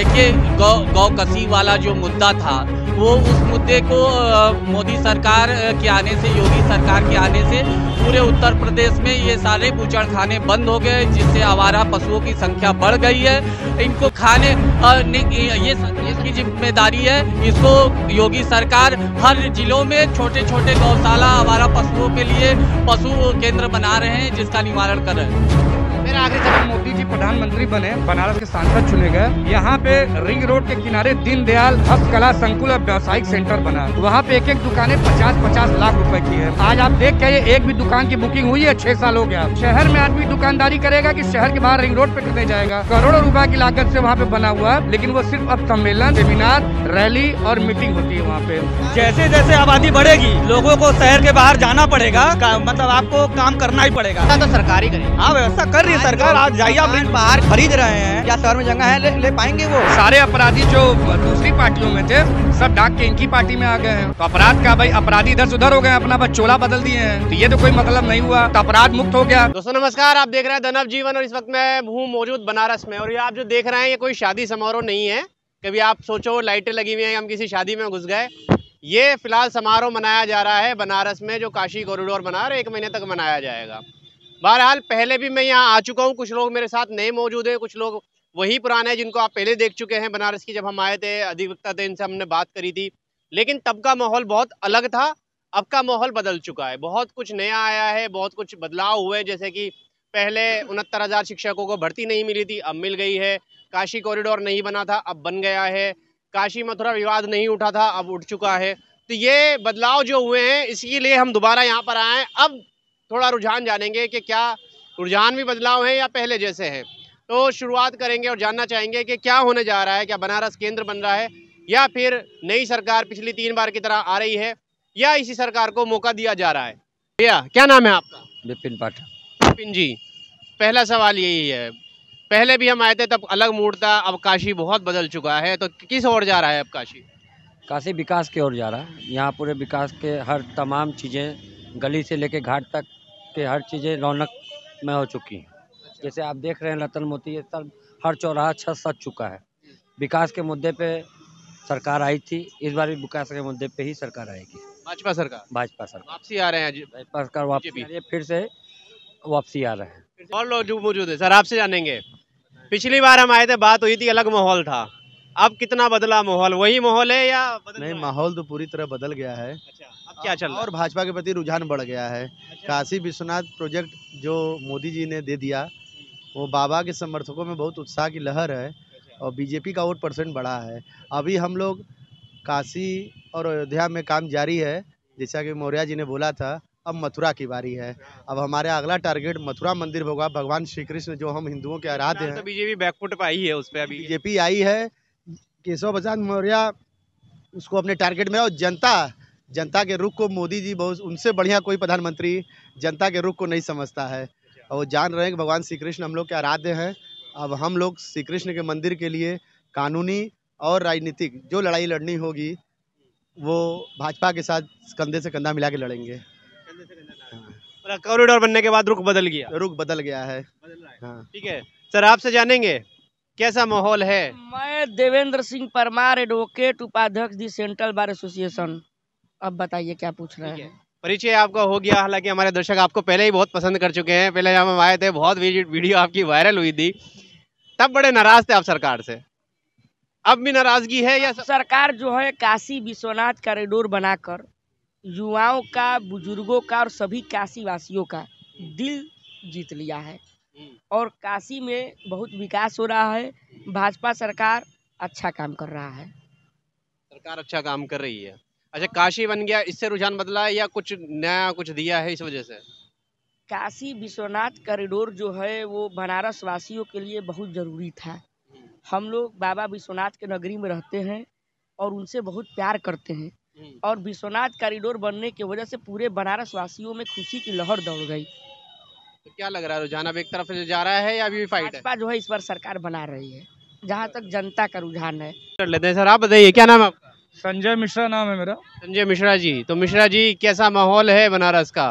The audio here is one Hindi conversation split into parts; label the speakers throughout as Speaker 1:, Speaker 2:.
Speaker 1: देखिए, गौ गौ कसी वाला जो मुद्दा था, वो उस मुद्दे को मोदी सरकार के आने से, योगी सरकार के आने से पूरे उत्तर प्रदेश में ये सारे बूचड़खाने बंद हो गए, जिससे आवारा पशुओं की संख्या बढ़ गई है। इनको खाने ये इसकी ज़िम्मेदारी है, इसको योगी सरकार हर जिलों में छोटे छोटे गौशाला आवारा पशुओं के लिए पशु केंद्र बना रहे हैं, जिसका निवारण कर रहे हैं।
Speaker 2: फिर आखिरी जब मोदी जी प्रधानमंत्री बने बनारस के सांसद चुने गए यहाँ पे रिंग रोड के किनारे दीनदयाल हस्तकला संकुल और व्यावसायिक सेंटर बना। वहाँ पे एक एक दुकानें पचास पचास लाख रुपए की है। आज आप देख के एक भी दुकान की बुकिंग हुई है छह साल हो गया। शहर में आदमी दुकानदारी करेगा की शहर के बाहर रिंग रोड पे करने जाएगा? करोड़ों रुपए की लागत ऐसी वहाँ पे बना हुआ है लेकिन वो सिर्फ़ अब सम्मेलन सेमिनार रैली और मीटिंग होती है वहाँ पे।
Speaker 3: जैसे जैसे आबादी बढ़ेगी लोगों को शहर के बाहर जाना पड़ेगा मतलब आपको काम करना ही पड़ेगा।
Speaker 4: तो सरकार करे
Speaker 3: हाँ व्यवस्था कर रही है सरकार आज आप
Speaker 4: दुकान बाहर खरीद रहे हैं। क्या शहर में जगह है? ले, ले पाएँगे वो?
Speaker 2: सारे अपराधी जो दूसरी पार्टियों में थे सब डाक के इनकी पार्टी में आ गए हैं। तो अपराध का भाई अपराधी इधर उधर हो गए अपना बस चोला बदल दिए हैं। तो ये तो कोई मतलब नहीं हुआ। तो अपराध मुक्त हो गया।
Speaker 4: दोस्तों नमस्कार। आप देख रहे हैं धनव जीवन और इस वक्त मैं हूँ मौजूद बनारस में। और ये आप जो देख रहे हैं ये कोई शादी समारोह नहीं है। कभी आप सोचो लाइटें लगी हुई हैं हम किसी शादी में घुस गए। ये फ़िलहाल समारोह मनाया जा रहा है बनारस में जो काशी कॉरिडोर बना रहे एक महीने तक मनाया जाएगा। बहरहाल, पहले भी मैं यहाँ आ चुका हूँ। कुछ लोग मेरे साथ नए मौजूद हैं, कुछ लोग वही पुराने हैं जिनको आप पहले देख चुके हैं बनारस की। जब हम आए थे, अधिवक्ता थे, इनसे हमने बात करी थी। लेकिन तब का माहौल बहुत अलग था, अब का माहौल बदल चुका है। बहुत कुछ नया आया है, बहुत कुछ बदलाव हुए जैसे कि पहले उनहत्तर हज़ार शिक्षकों को भर्ती नहीं मिली थी, अब मिल गई है। काशी कॉरिडोर नहीं बना था, अब बन गया है। काशी मथुरा विवाद नहीं उठा था, अब उठ चुका है। तो ये बदलाव जो हुए हैं, इसके लिए हम दोबारा यहाँ पर आए हैं। अब थोड़ा रुझान जानेंगे कि क्या रुझान भी बदलाव है या पहले जैसे हैं। तो शुरुआत करेंगे और जानना चाहेंगे कि क्या होने जा रहा है क्या बनारस केंद्र बन रहा है या फिर नई सरकार पिछली तीन बार की तरह आ रही है या इसी सरकार को मौका दिया जा रहा है। भैया क्या नाम है आपका?
Speaker 5: विपिन पाठक।
Speaker 4: विपिन जी पहला सवाल यही है। पहले भी हम आए थे तब अलग मूड था अब काशी बहुत बदल चुका है तो किस ओर जा रहा है अब काशी?
Speaker 5: काशी विकास की ओर जा रहा है। यहाँ पूरे विकास के हर तमाम चीज़ें गली से लेके घाट तक के हर चीज़ें रौनक में हो चुकी हैं। जैसे आप देख रहे हैं लतन मोती ये सब हर चौराहा छत सज चुका है। विकास के मुद्दे पे सरकार आई थी इस बार भी विकास के मुद्दे पे ही सरकार आएगी।
Speaker 4: भाजपा सरकार?
Speaker 5: भाजपा सरकार।
Speaker 4: वापसी आ रहे हैं
Speaker 5: भाजपा सरकार वापसी आ रही है, फिर से वापसी आ रहे हैं।
Speaker 4: और लोग जो मौजूद है सर आपसे जानेंगे। पिछली बार हम आए थे बात हुई थी अलग माहौल था। अब कितना बदला माहौल? वही माहौल है या
Speaker 6: नहीं माहौल तो पूरी तरह बदल गया है।
Speaker 4: अच्छा। क्या चल रहा है?
Speaker 6: और भाजपा के प्रति रुझान बढ़ गया है।
Speaker 4: है
Speaker 6: काशी विश्वनाथ प्रोजेक्ट जो मोदी जी ने दे दिया वो बाबा के समर्थकों में बहुत उत्साह की लहर है और बीजेपी का वोट परसेंट बढ़ा है। अभी हम लोग काशी और अयोध्या में काम जारी है जैसा कि मौर्य जी ने बोला था अब मथुरा की बारी है। अब हमारा अगला टारगेट मथुरा मंदिर होगा। भगवान श्री कृष्ण जो हम हिंदुओं के आराध्य
Speaker 4: तो
Speaker 6: हैं।
Speaker 4: बीजेपी बैकफुट पर आई है उस पर अभी।
Speaker 6: बीजेपी आई है केशव प्रसाद मौर्य उसको अपने टारगेट में और जनता जनता के रुख को मोदी जी बहुत उनसे बढ़िया कोई प्रधानमंत्री जनता के रुख को नहीं समझता है। और वो जान रहे हैं कि भगवान श्री कृष्ण हम लोग के आराध्य हैं। अब हम लोग श्री कृष्ण के मंदिर के लिए कानूनी और राजनीतिक जो लड़ाई लड़नी होगी वो भाजपा के साथ कंधे से कंधा मिला के लड़ेंगे।
Speaker 4: कॉरिडोर बनने के बाद रुख बदल गया।
Speaker 6: रुख बदल गया है।
Speaker 4: है।
Speaker 6: हाँ।
Speaker 4: ठीक है। सर आपसे जानेंगे कैसा माहौल है?
Speaker 7: मैं देवेंद्र सिंह परमार एडवोकेट उपाध्यक्ष दी सेंट्रल बार एसोसिएशन अब बताइए क्या पूछ रहे
Speaker 4: हैं। परिचय आपका हो गया। हालाँकि हमारे दर्शक आपको पहले ही बहुत पसंद कर चुके हैं। पहले जब हम आए थे बहुत वीडियो आपकी वायरल हुई थी। तब बड़े नाराज़ थे आप सरकार से। अब भी नाराज़गी है या
Speaker 7: सरकार जो है काशी विश्वनाथ कॉरिडोर बनाकर युवाओं का बुज़ुर्गों का और सभी काशी वासियों का दिल जीत लिया है। और काशी में बहुत विकास हो रहा है। भाजपा सरकार अच्छा काम कर रहा है।
Speaker 4: सरकार अच्छा काम कर रही है। अच्छा काशी बन गया इससे रुझान बदला है या कुछ नया कुछ दिया है इस वजह से?
Speaker 7: काशी विश्वनाथ कॉरिडोर जो है वो बनारस वासियों के लिए बहुत ज़रूरी था। हम लोग बाबा विश्वनाथ के नगरी में रहते हैं और उनसे बहुत प्यार करते हैं। और विश्वनाथ कॉरिडोर बनने की वजह से पूरे बनारस वासियों में खुशी की लहर दौड़ गई।
Speaker 4: तो क्या लग रहा है रुझान अब एक तरफ़ से जा रहा है या अभी फाइट है?
Speaker 7: भाजपा जो है इस बार सरकार बना रही है। जहाँ तक जनता का रुझान है।
Speaker 4: लेते हैं सर आप बताइए क्या नाम है आपका?
Speaker 2: संजय मिश्रा नाम है मेरा।
Speaker 4: संजय मिश्रा जी तो मिश्रा जी कैसा माहौल है बनारस का?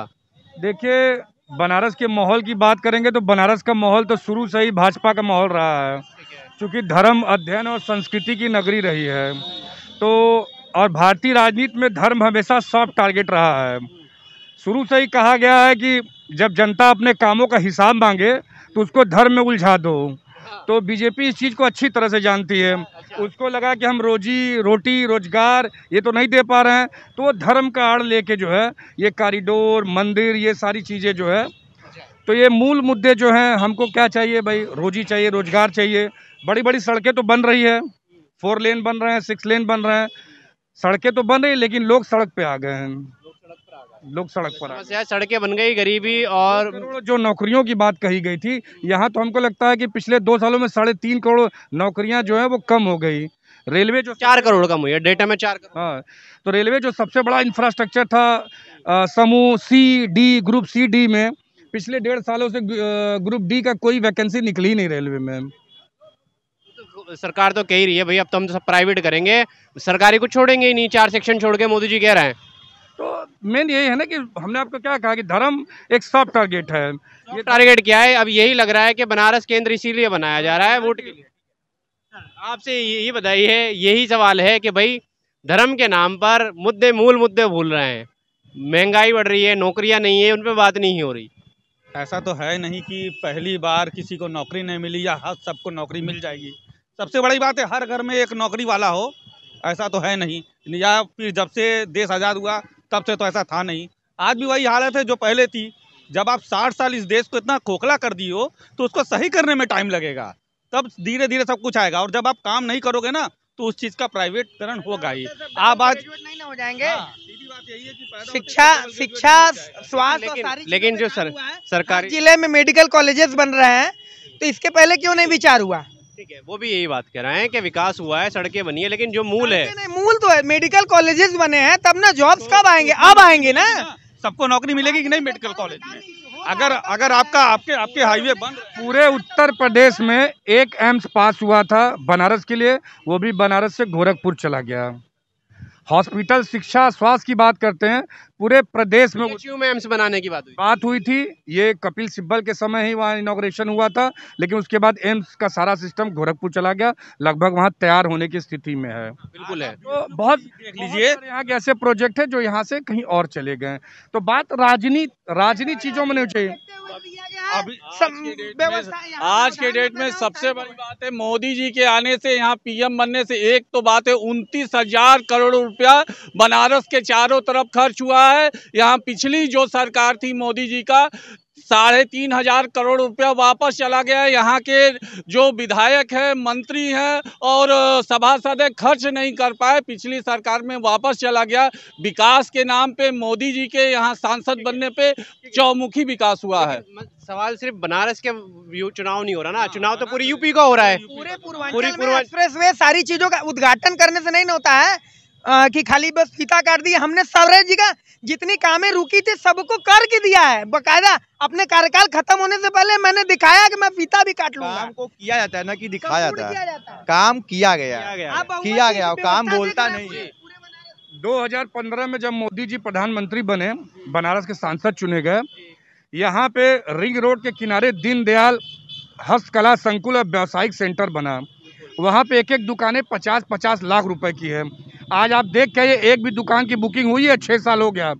Speaker 2: देखिए बनारस के माहौल की बात करेंगे तो बनारस का माहौल तो शुरू से ही भाजपा का माहौल रहा है चूँकि धर्म अध्ययन और संस्कृति की नगरी रही है। तो और भारतीय राजनीति में धर्म हमेशा सॉफ्ट टारगेट रहा है। शुरू से ही कहा गया है कि जब जनता अपने कामों का हिसाब मांगे तो उसको धर्म में उलझा दो। तो बीजेपी इस चीज़ को अच्छी तरह से जानती है। उसको लगा कि हम रोजी, रोटी, रोज़गार, ये तो नहीं दे पा रहे हैं। तो वो धर्म का आड़ लेके जो है, ये कॉरिडोर, मंदिर, ये सारी चीज़ें जो है तो ये मूल मुद्दे जो हैं, हमको क्या चाहिए भाई? रोजी चाहिए, रोज़गार चाहिए। बड़ी बड़ी सड़कें तो बन रही है। फोर लेन बन रहे हैं, सिक्स लेन बन रहे हैं। सड़कें तो बन रही हैं, लेकिन लोग सड़क पे आ गए हैं। लोग सड़क पर
Speaker 4: समस्या सड़कें बन गई गरीबी और
Speaker 2: जो नौकरियों की बात कही गई थी यहाँ तो हमको लगता है कि पिछले दो सालों में साढ़े तीन करोड़ नौकरियाँ जो है वो कम हो गई। रेलवे जो
Speaker 4: चार करोड़ कम हुई है डेटा में चार करोड़।
Speaker 2: हाँ तो रेलवे जो सबसे बड़ा इंफ्रास्ट्रक्चर था समूह C D group C D में पिछले डेढ़ सालों से ग्रुप डी का कोई वैकेंसी निकली नहीं रेलवे में।
Speaker 4: सरकार तो कह ही रही है भाई अब तो हम तो सब प्राइवेट करेंगे। सरकारी को छोड़ेंगे ही नहीं चार सेक्शन छोड़ के मोदी जी कह रहे हैं।
Speaker 2: मेन यही है ना कि हमने आपको क्या कहा कि धर्म एक सॉफ्ट टारगेट है।
Speaker 4: ये टारगेट क्या है? अब यही लग रहा है कि बनारस केंद्र इसीलिए बनाया जा रहा है वोट के लिए। आपसे यही बताइए यही सवाल है कि भाई धर्म के नाम पर मुद्दे मूल मुद्दे भूल रहे हैं। महँगाई बढ़ रही है नौकरियाँ नहीं है उन पर बात नहीं हो रही।
Speaker 3: ऐसा तो है नहीं कि पहली बार किसी को नौकरी नहीं मिली या हर सबको नौकरी मिल जाएगी। सबसे बड़ी बात है हर घर में एक नौकरी वाला हो ऐसा तो है नहीं। या फिर जब से देश आज़ाद हुआ तब से तो ऐसा था नहीं। आज भी वही हालत है जो पहले थी। जब आप साठ साल इस देश को इतना खोखला कर दिए हो तो उसको सही करने में टाइम लगेगा। तब धीरे धीरे सब कुछ आएगा और जब आप काम नहीं करोगे ना तो उस चीज़ का प्राइवेटकरण होगा ही। आप आज
Speaker 8: नहीं ना हो जाएँगे।
Speaker 3: हाँ, सीधी बात यही है कि पैदा होते
Speaker 8: शिक्षा शिक्षा स्वास्थ्य
Speaker 4: लेकिन-
Speaker 8: सारी
Speaker 4: लेकिन जो सर- सरकारी
Speaker 8: ज़िले में मेडिकल कॉलेजेस बन रहे हैं तो इसके पहले क्यों नहीं विचार हुआ?
Speaker 4: ठीक है वो भी यही बात कह रहे हैं कि विकास हुआ है सड़कें बनी है लेकिन जो मूल है।
Speaker 8: नहीं, नहीं, मूल तो है मेडिकल कॉलेजेस बने हैं तब ना जॉब्स कब आएँगे? अब आएँगे ना।
Speaker 3: सबको नौकरी मिलेगी कि नहीं मेडिकल कॉलेज में? अगर अगर आपका आपके आपके हाईवे बंद
Speaker 2: पूरे उत्तर प्रदेश में एक एम्स पास हुआ था बनारस के लिए वो भी बनारस से गोरखपुर चला गया। हॉस्पिटल शिक्षा स्वास्थ्य की बात करते हैं पूरे प्रदेश में
Speaker 4: एम्स बनाने की बात हुई।
Speaker 2: बात हुई थी। ये कपिल सिब्बल के समय ही वहाँ इनॉग्रेशन हुआ था लेकिन उसके बाद एम्स का सारा सिस्टम गोरखपुर चला गया। लगभग वहाँ तैयार होने की स्थिति में है।
Speaker 4: बिल्कुल है।
Speaker 2: तो बहुत
Speaker 3: देख लीजिए।
Speaker 2: यहाँ के ऐसे प्रोजेक्ट है जो यहाँ से कहीं और चले गए तो बात राजनीति राजनीति चीज़ों में नहीं चाहिए।
Speaker 3: अभी
Speaker 1: आज के डेट में सबसे बड़ी बात है मोदी जी के आने से यहाँ पीएम बनने से एक तो बात है उनतीस हज़ार करोड़ रुपया बनारस के चारों तरफ़ खर्च हुआ है। यहाँ पिछली जो सरकार थी मोदी जी का साढ़े तीन हज़ार करोड़ रुपया वापस चला गया है। यहाँ के जो विधायक है मंत्री हैं और सभासद है खर्च नहीं कर पाए। पिछली सरकार में वापस चला गया। विकास के नाम पे मोदी जी के यहाँ सांसद बनने पे चौमुखी विकास हुआ है।
Speaker 4: सवाल सिर्फ़ बनारस के चुनाव नहीं हो रहा ना। चुनाव तो पूरी यूपी का हो रहा है।
Speaker 8: पूरे
Speaker 4: पूरी
Speaker 8: पूर्वांचल में एक्सप्रेस वे सारी चीज़ों का उद्घाटन करने से नहीं ना होता है। अ, कि खाली बस फीता काट दिया हमने सावरे जी का जितनी कामें रुकी थी सबको कर के दिया है। बकायदा अपने कार्यकाल खत्म होने से पहले मैंने दिखाया कि मैं फीता भी काट लूँगा।
Speaker 9: काम को किया जाता है ना कि दिखाया जाता है। काम किया गया
Speaker 4: किया गया
Speaker 9: काम बोलता नहीं है।
Speaker 2: 2015 में जब मोदी जी प्रधानमंत्री बने बनारस के सांसद चुने गए यहाँ पे रिंग रोड के किनारे दीनदयाल हस्तकला संकुल और व्यावसायिक सेंटर बना। वहाँ पे एक एक दुकानें पचास पचास लाख रुपए की है। आज आप देख के एक भी दुकान की बुकिंग हुई है छः साल हो गया।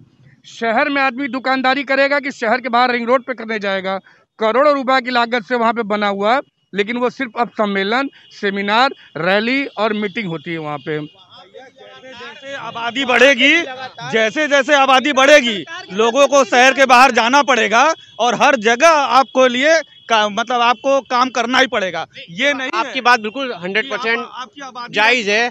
Speaker 2: शहर में आदमी दुकानदारी करेगा कि शहर के बाहर रिंग रोड पे करने जाएगा? करोड़ों रुपए की लागत से वहाँ पे बना हुआ, लेकिन वो सिर्फ़ अब सम्मेलन सेमिनार रैली और मीटिंग होती है वहाँ पे।
Speaker 3: जैसे आबादी बढ़ेगी, जैसे जैसे आबादी बढ़ेगी, लोगों को शहर के बाहर जाना पड़ेगा और हर जगह आपको लिए का, मतलब आपको काम करना ही पड़ेगा। ये नहीं है।
Speaker 4: आपकी बात बिल्कुल हंड्रेड परसेंट जायज़ है।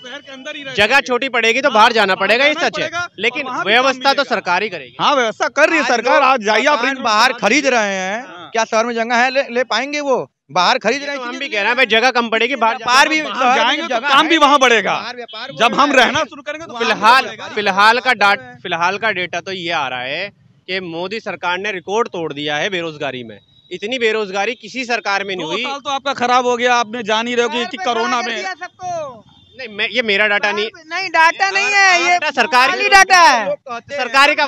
Speaker 4: जगह छोटी पड़ेगी तो
Speaker 3: हाँ,
Speaker 4: बाहर जाना पड़ेगा ये सच है। लेकिन व्यवस्था तो सरकार ही करेगी।
Speaker 3: हाँ व्यवस्था कर रही है सरकार। आज जाइए आप
Speaker 9: बाहर खरीद रहे हैं
Speaker 3: हाँ।
Speaker 9: क्या शहर में जगह है? ले, पाएँगे वो? बाहर खरीद रहे
Speaker 4: तो
Speaker 9: हैं
Speaker 4: हम भी कह रहे हैं भाई जगह कम पड़ेगी बाहर
Speaker 9: व्यापार भी
Speaker 3: जाएँगे तो काम भी वहाँ बढ़ेगा। जब हम रहना शुरू करेंगे तो
Speaker 4: फ़िलहाल फ़िलहाल का डाट फ़िलहाल का डेटा तो ये आ रहा है कि मोदी सरकार ने रिकॉर्ड तोड़ दिया है बेरोजगारी में। इतनी बेरोजगारी किसी सरकार में नहीं हुई।
Speaker 3: साल तो आपका खराब हो गया आपने जान ही रहे कि, कोरोना में
Speaker 8: सबको।
Speaker 4: नहीं मैं ये मेरा डाटा नहीं।
Speaker 8: नहीं डाटा नहीं है ये
Speaker 4: सरकारी
Speaker 8: डाटा है।
Speaker 4: सरकारी का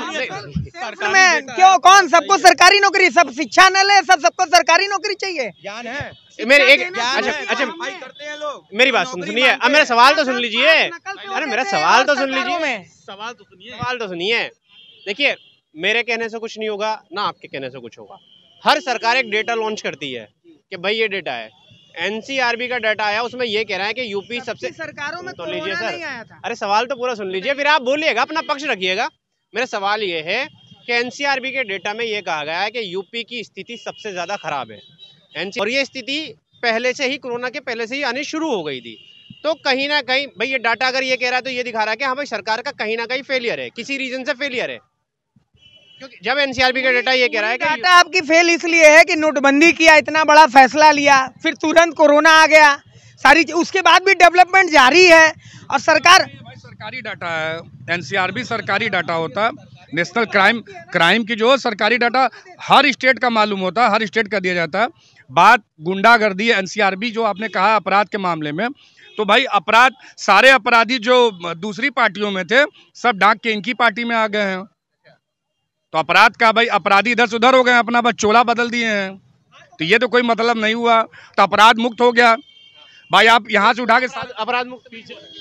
Speaker 8: में क्यों? कौन? सबको सरकारी नौकरी सब शिक्षा न ले सब सबको सरकारी नौकरी चाहिए।
Speaker 9: ज्ञान है।
Speaker 4: मेरे एक अच्छा अच्छा
Speaker 9: करते
Speaker 4: मेरी बात सुन सुनिए। अब मेरा सवाल तो सुन लीजिए। अरे मेरा सवाल तो सुन लीजिए।
Speaker 8: में
Speaker 3: सवाल तो सुनिए।
Speaker 4: सवाल तो सुनिए। देखिए मेरे कहने से कुछ नहीं होगा ना आपके कहने से कुछ होगा। हर सरकार एक डेटा लॉन्च करती है कि भाई ये डेटा है। एनसीआरबी का डाटा आया उसमें ये कह रहा है कि यूपी सबसे
Speaker 8: सरकारों में
Speaker 4: तो लीजिए सर। अरे सवाल तो पूरा सुन लीजिए फिर आप बोलिएगा अपना पक्ष रखिएगा। मेरा सवाल ये है कि एनसीआरबी के डेटा में ये कहा गया है कि यूपी की स्थिति सबसे ज़्यादा खराब है। NCR और ये स्थिति पहले से ही कोरोना के पहले से ही आनी शुरू हो गई थी। तो कहीं ना कहीं भाई ये डाटा अगर ये कह रहा है तो ये दिखा रहा है कि हाँ भाई सरकार का कहीं ना कहीं फेलियर है किसी रीजन से फेलियर है। जब एनसीआरबी का डाटा ये कह रहा है कि
Speaker 8: डाटा आपकी फेल इसलिए है कि नोटबंदी किया इतना बड़ा फैसला लिया फिर तुरंत कोरोना आ गया। सारी उसके बाद भी डेवलपमेंट जारी है और सरकार
Speaker 2: भाई सरकारी डाटा है। एनसीआर भी सरकारी डाटा होता। है नेशनल क्राइम क्राइम की जो है सरकारी डाटा हर स्टेट का मालूम होता है हर स्टेट का दिया जाता। है बात गुंडागर्दी एनसीआरबी जो आपने कहा अपराध के मामले में तो भाई अपराध सारे अपराधी जो दूसरी पार्टियों में थे सब डाक के इनकी पार्टी में आ गए हैं। तो अपराध का भाई अपराधी इधर से उधर हो गए अपना बस चोला बदल दिए हैं। तो ये तो कोई मतलब नहीं हुआ। तो अपराध मुक्त हो गया। भाई आप यहाँ से उठा के साथ
Speaker 4: अपराध मुक्त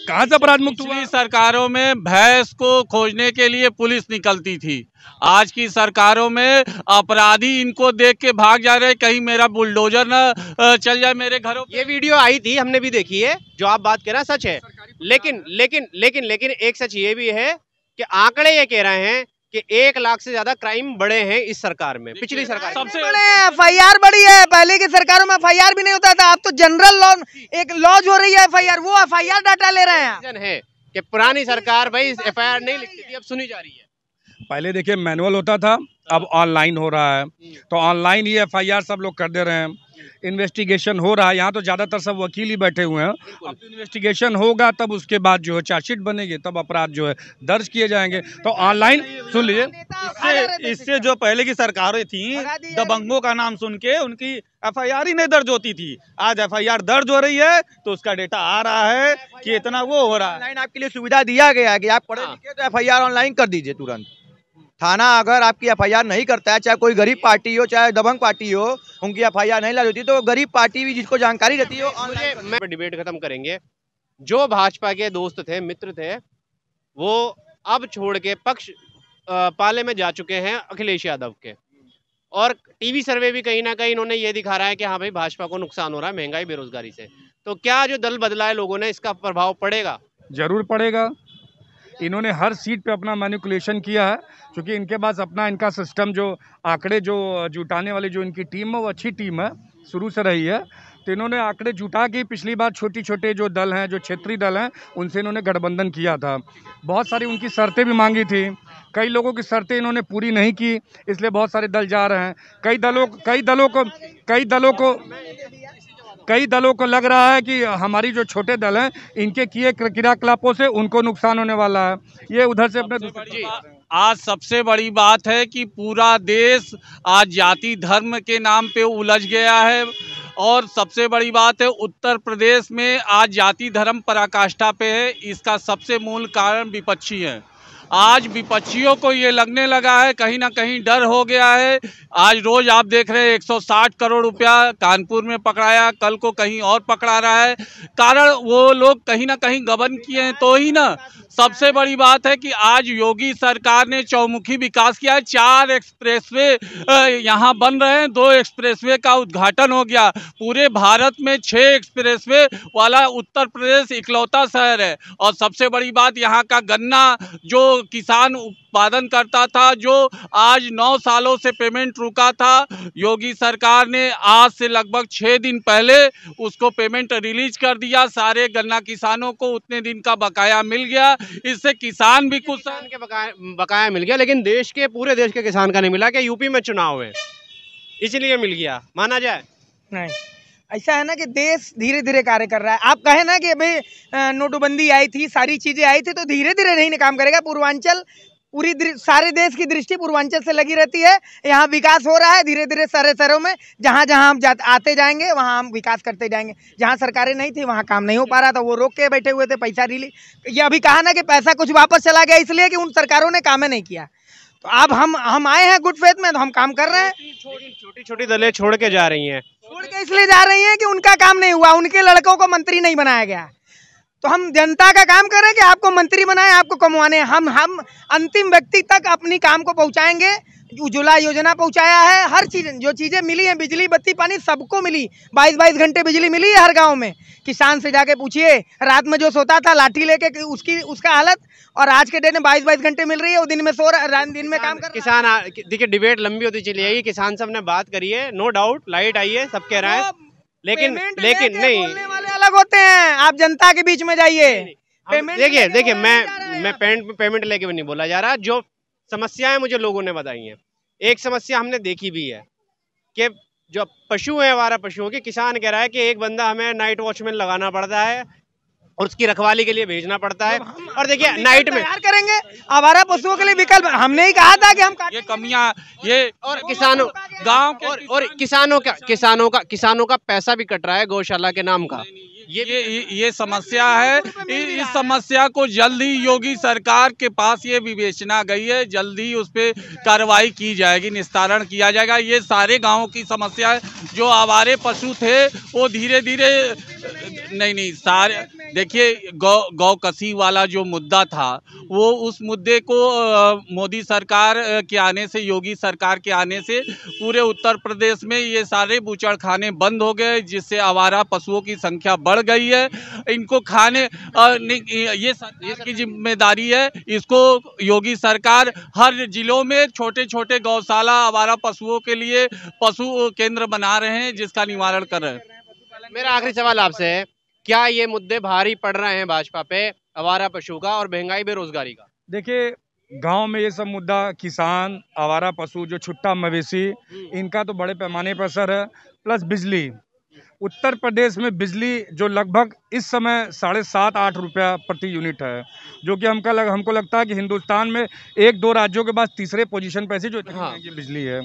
Speaker 2: कहाँ से अपराध मुक्त हुआ?
Speaker 1: सरकारों में भैंस को खोजने के लिए पुलिस निकलती थी। आज की सरकारों में अपराधी इनको देख के भाग जा रहे कहीं मेरा बुलडोजर न चल जाए मेरे घरों
Speaker 4: ये वीडियो आई थी हमने भी देखी है जो आप बात कह रहे हैं सच है। लेकिन लेकिन लेकिन लेकिन एक सच ये भी है कि आंकड़े ये कह रहे हैं कि एक लाख से ज़्यादा क्राइम बढ़े हैं इस सरकार में पिछली सरकार
Speaker 1: सबसे
Speaker 8: बड़े एफ़ आई आर बड़ी है। पहले की सरकारों में एफ़ आई आर भी नहीं होता था। अब तो जनरल लॉ एक लॉज हो रही है एफ़ आई आर वो एफ़ आई आर डाटा ले रहे हैं।
Speaker 4: है कि पुरानी सरकार भाई एफ़ आई आर नहीं लिखती थी अब सुनी जा रही है।
Speaker 2: पहले देखिए मैनुअल होता था अब ऑनलाइन हो रहा है। तो ऑनलाइन ही एफआईआर सब लोग कर दे रहे हैं। इन्वेस्टिगेशन हो रहा है। यहाँ तो ज़्यादातर सब वकील ही बैठे हुए हैं। अब तो इन्वेस्टिगेशन होगा तब उसके बाद जो है चार्जशीट बनेगी तब अपराध जो है दर्ज किए जाएँगे। तो ऑनलाइन सुन लीजिए
Speaker 3: इससे इससे जो पहले की सरकारें थी। दबंगों का नाम सुन के उनकी एफआईआर ही नहीं दर्ज होती थी। आज एफआईआर दर्ज हो रही है तो उसका डेटा आ रहा है कि इतना वो हो रहा है।
Speaker 9: ऑनलाइन आपके लिए सुविधा दिया गया है कि आप पढ़े
Speaker 4: हाँ।
Speaker 9: लिखे तो एफआईआर ऑनलाइन कर दीजिए तुरंत। थाना अगर आपकी एफआईआर नहीं करता है चाहे कोई गरीब पार्टी हो चाहे दबंग पार्टी हो उनकी एफआईआर नहीं लगी होती तो गरीब पार्टी भी जिसको जानकारी रहती है
Speaker 4: मुझे डिबेट खत्म करेंगे। जो भाजपा के दोस्त थे मित्र थे वो अब छोड़ के पक्ष पाले में जा चुके हैं अखिलेश यादव के। और टीवी सर्वे भी कहीं ना कहीं इन्होंने ये दिखा रहा है कि हाँ भाई भाजपा को नुकसान हो रहा है महँगाई बेरोजगारी से। तो क्या जो दल बदला है लोगों ने इसका प्रभाव पड़ेगा?
Speaker 2: ज़रूर पड़ेगा। इन्होंने हर सीट पे अपना मैनिकुलेशन किया है, क्योंकि इनके पास अपना इनका सिस्टम जो आंकड़े जो जुटाने वाली जो इनकी टीम है, वो अच्छी टीम है, शुरू से रही है। तो इन्होंने आंकड़े जुटा के पिछली बार छोटी छोटे जो दल हैं, जो क्षेत्रीय दल हैं, उनसे इन्होंने गठबंधन किया था। बहुत सारी उनकी शर्तें भी मांगी थी। कई लोगों की शर्तें इन्होंने पूरी नहीं की, इसलिए बहुत सारे दल जा रहे हैं। कई दलों कई दलों को, कई दलों को कई दलों को लग रहा है कि हमारी जो छोटे दल हैं इनके किए क्रियाकलापों से उनको नुकसान होने वाला है। ये उधर से अपने
Speaker 1: आज सबसे बड़ी बात है कि पूरा देश आज जाति धर्म के नाम पे उलझ गया है और सबसे बड़ी बात है उत्तर प्रदेश में आज जाति धर्म पराकाष्ठा पे है। इसका सबसे मूल कारण विपक्षी है। आज विपक्षियों को ये लगने लगा है, कहीं ना कहीं डर हो गया है। आज रोज आप देख रहे हैं 160 करोड़ रुपया कानपुर में पकड़ाया, कल को कहीं और पकड़ा रहा है। कारण वो लोग कहीं ना कहीं गबन किए हैं तो ही ना। सबसे बड़ी बात है कि आज योगी सरकार ने चौमुखी विकास किया है। चार एक्सप्रेसवे यहाँ बन रहे हैं। दो एक्सप्रेसवे का उद्घाटन हो गया। पूरे भारत में छः एक्सप्रेसवे वाला उत्तर प्रदेश इकलौता शहर है। और सबसे बड़ी बात, यहाँ का गन्ना, जो किसान उत्पादन करता था जो आज नौ सालों से पेमेंट रुका था। योगी सरकार ने आज से लगभग छः दिन पहले उसको पेमेंट रिलीज़ कर दिया। सारे गन्ना किसानों को उतने दिन का बकाया मिल गया। इससे किसान भी कुछ
Speaker 4: किसान के बकाया बकाया मिल गया लेकिन देश के पूरे देश के किसान का नहीं मिला कि यूपी में चुनाव है। इसलिए मिल गया। माना जाए।
Speaker 8: नहीं। ऐसा है ना कि देश धीरे धीरे कार्य कर रहा है। आप कहे ना कि भाई अ, नोटबंदी आई थी सारी चीज़ें आई थी तो धीरे धीरे नहीं काम करेगा। पूर्वांचल पूरी सारे देश की दृष्टि पूर्वांचल से लगी रहती है। यहाँ विकास हो रहा है धीरे धीरे सारे शहरों में। जहाँ जहाँ हम जाते आते जाएँगे वहाँ हम विकास करते जाएँगे। जहाँ सरकारें नहीं थी वहाँ काम नहीं हो पा रहा था। वो रोक के बैठे हुए थे पैसा रिली ये अभी कहा ना कि पैसा कुछ वापस चला गया इसलिए कि उन सरकारों ने काम नहीं किया। तो अब हम हम आए हैं गुड फेथ में तो हम काम कर रहे हैं।
Speaker 4: छोटी छोटी दलें छोड़ के जा रही हैं।
Speaker 8: छोड़ के इसलिए जा रही है कि उनका काम नहीं हुआ, उनके लड़कों को मंत्री नहीं बनाया गया। तो हम जनता का काम करें कि आपको मंत्री बनाए, आपको कमवाने हम हम अंतिम व्यक्ति तक अपनी काम को पहुंचाएँगे। उज्ज्वला योजना पहुँचाया है हर चीज़ जो चीज़ें मिली हैं बिजली बत्ती पानी सबको मिली। बाईस बाईस घंटे बिजली मिली है हर गाँव में। किसान से जाके पूछिए रात में जो सोता था लाठी लेके उसकी उसका हालत और आज के डेट में बाईस बाईस घंटे मिल रही है वो दिन में सो रहा दिन में काम कर
Speaker 4: किसान देखिए डिबेट लंबी होती चली जाएगी किसान से हमने बात करी है नो डाउट लाइट आई है सब कह रहे हैं। लेकिन लेकिन नहीं।
Speaker 8: वाले अलग होते हैं आप जनता के बीच में जाइए। पेमेंट
Speaker 4: देखिए देखिए मैं मैं पेमेंट पेमेंट लेके भी नहीं बोला जा रहा जो समस्याएँ मुझे लोगों ने बताई हैं। एक समस्या हमने देखी भी है कि जो पशु है हमारा पशुओं के किसान कह रहा है कि एक बंदा हमें नाइट वॉचमैन लगाना पड़ता है और उसकी रखवाली के लिए भेजना पड़ता है। और देखिए नाइट में
Speaker 8: तैयार करेंगे। हमारा पशुओं के लिए विकल्प हमने ही कहा था कि हम
Speaker 1: ये कमियाँ ये
Speaker 4: और किसानों
Speaker 1: गाँव
Speaker 4: और और किसानों का किसानों का किसानों का पैसा भी कट रहा है गौशाला के नाम का।
Speaker 1: ये ये ये समस्या है। इस समस्या को जल्द ही योगी सरकार के पास ये विवेचना गई है। जल्द ही उस पर कार्रवाई की जाएगी निस्तारण किया जाएगा। ये सारे गाँव की समस्या है। जो आवारे पशु थे वो धीरे धीरे नहीं नहीं, सारे देखिए, गौ गौ कसी वाला जो मुद्दा था, वो उस मुद्दे को मोदी सरकार के आने से, योगी सरकार के आने से पूरे उत्तर प्रदेश में ये सारे बूचड़खाने बंद हो गए, जिससे आवारा पशुओं की संख्या बढ़ गई है। इनको खाने ये इसकी ज़िम्मेदारी है, इसको योगी सरकार हर जिलों में छोटे छोटे गौशाला, आवारा पशुओं के लिए पशु केंद्र बना रहे हैं, जिसका निवारण कर रहे हैं।
Speaker 4: मेरा आखिरी सवाल आपसे है क्या ये मुद्दे भारी पड़ रहे हैं भाजपा पे आवारा पशु का और महँगाई बेरोजगारी का?
Speaker 2: देखिए गाँव में ये सब मुद्दा किसान आवारा पशु जो छुट्टा मवेशी इनका तो बड़े पैमाने पर असर है प्लस बिजली। उत्तर प्रदेश में बिजली जो लगभग इस समय साढ़े सात आठ रुपया प्रति यूनिट है जो कि हमका लग, हमको लगता है कि हिंदुस्तान में एक दो राज्यों के बाद तीसरे पोजीशन पे ऐसी जो इतनी
Speaker 4: हाँ।
Speaker 2: बिजली है।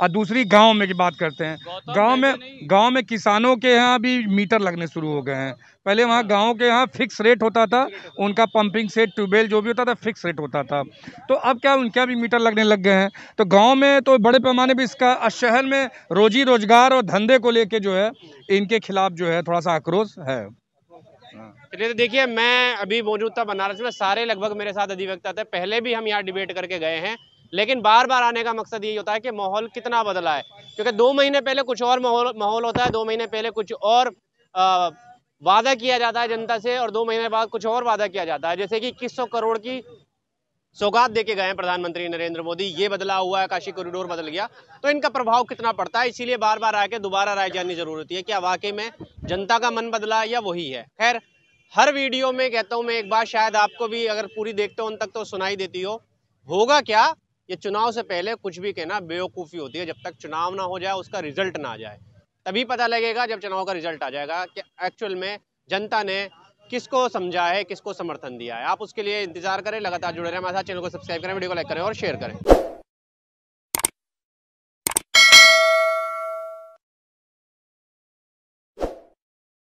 Speaker 2: और दूसरी गाँव में की बात करते हैं। गाँव में
Speaker 1: महँगे नहीं।
Speaker 2: गाँव में किसानों के यहाँ भी मीटर लगने शुरू हो गए हैं। पहले वहाँ गाँव के यहाँ फिक्स रेट होता था उनका पंपिंग सेट ट्यूबवेल जो भी होता था फिक्स रेट होता था। तो अब क्या उनके भी मीटर लगने लग गए हैं? तो गाँव में तो बड़े पैमाने पर इसका शहर में रोजी रोज़गार और धंधे को लेके जो है इनके खिलाफ जो है थोड़ा सा आक्रोश है।
Speaker 4: चलिए तो देखिए मैं अभी मौजूद था बनारस में सारे लगभग मेरे साथ अधिवक्ता थे। पहले भी हम यहाँ डिबेट करके गए हैं। लेकिन बार बार आने का मकसद यही होता है कि माहौल कितना बदला है। क्योंकि दो महीने पहले कुछ और माहौल माहौल होता है दो महीने पहले कुछ और आ, वादा किया जाता है जनता से और दो महीने बाद कुछ और वादा किया जाता है। जैसे कि इक्कीस करोड़ की सौगात देके गए हैं प्रधानमंत्री नरेंद्र मोदी। ये बदला हुआ है काशी कॉरिडोर बदल गया। तो इनका प्रभाव कितना पड़ता है? इसीलिए बार बार आके दोबारा राय जाननी ज़रूर होती है क्या वाकई में जनता का मन बदला या वही है। खैर हर वीडियो में कहता हूँ मैं एक बात शायद आपको भी अगर पूरी देखते हो उन तक तो सुनाई देती हो। होगा क्या? ये चुनाव से पहले कुछ भी कहना बेवकूफ़ी होती है। जब तक चुनाव ना हो जाए, उसका रिज़ल्ट ना आ जाए। तभी पता लगेगा जब चुनाव का रिज़ल्ट आ जाएगा कि एक्चुअल में जनता ने किसको समझा है, किसको समर्थन दिया है। आप उसके लिए इंतज़ार करें, लगातार जुड़े रहें हमारे साथ। चैनल को सब्सक्राइब करें, वीडियो को लाइक करें और शेयर करें।